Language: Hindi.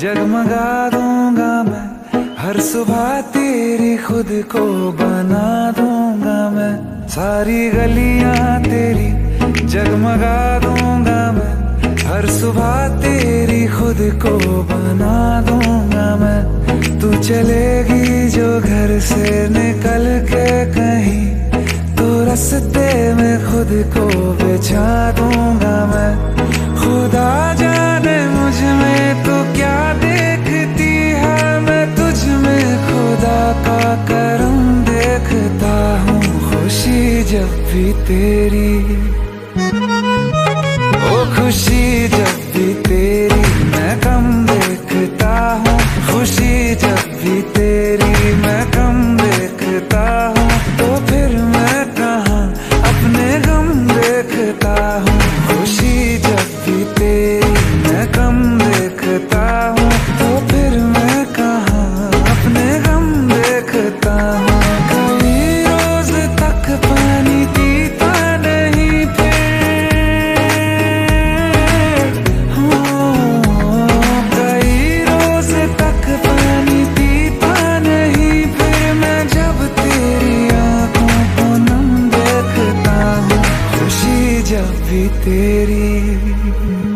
जगमगा दूँगा मैं। हर सुबह तेरी खुद को बना दूँगा मैं। सारी गलियाँ तेरी जगमगा दूँगा मैं। हर सुबह तेरी खुद को बना दूँगा मैं। तू चलेगी जो घर से निकल के कहीं तो रस्ते में खुद को बिछा दूँगा मैं। जब भी तेरी, ओ खुशी जब भी तेरी, मैं कम देखता हूँ। खुशी जब भी तेरी, मैं कम देखता हूँ। तो फिर मैं कहा अपने गम देखता हूँ? खुशी जब भी तेरी, मैं कम देखता हूँ। तो फिर मैं कहा अपने गम देखता हूँ? तेरी